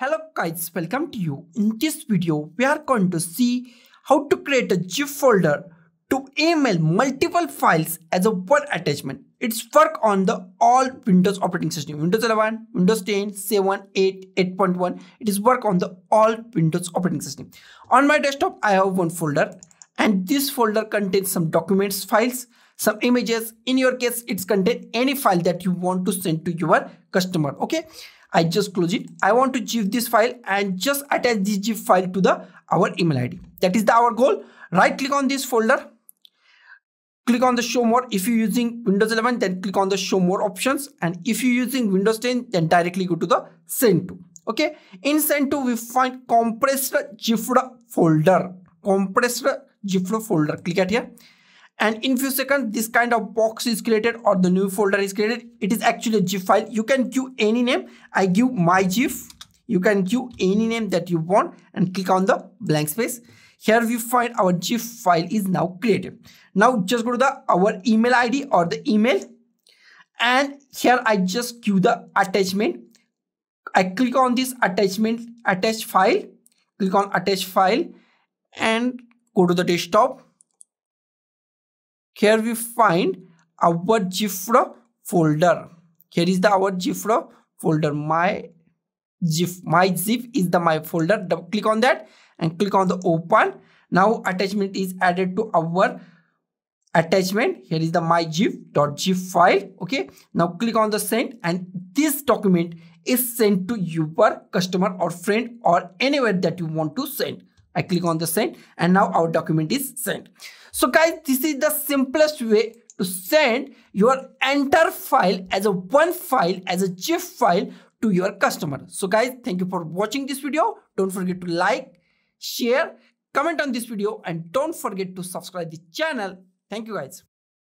Hello guys, welcome to you. In this video, we are going to see how to create a zip folder to email multiple files as a one attachment. It's work on the all Windows operating system. Windows 11, Windows 10, 7, 8, 8.1. It is work on the all Windows operating system. On my desktop, I have one folder and this folder contains some documents, files, some images. In your case, it's contain any file that you want to send to your customer. Okay. I just close it. I want to zip this file and just attach this zip file to the our email ID. That is the our goal. Right click on this folder. Click on the show more. If you're using Windows 11, then click on the show more options. And if you're using Windows 10, then directly go to the send to. Okay. In send to, we find compressed zip folder. Compressed zip folder. Click at here and in few seconds this kind of box is created or the new folder is created. It is actually a zip file. You can give any name. I give my zip. You can give any name that you want and click on the blank space. Here we find our zip file is now created. Now just go to the our email id or the email. And here i just give the attachment. I click on this attachment attach file. Click on attach file and go to the desktop here we find our GIFRA folder. Here is the our GIFRA folder. My zip, my zip is the my folder. Double click on that and click on the open. Now attachment is added to our attachment. Here is the my zip.gif file. Okay. Now click on the send and this document is sent to your customer or friend or anywhere that you want to send. I click on the send and now our document is sent. So guys, this is the simplest way to send your entire file as a one file as a zip file to your customer. So guys, thank you for watching this video. Don't forget to like, share, comment on this video and don't forget to subscribe the channel. Thank you guys.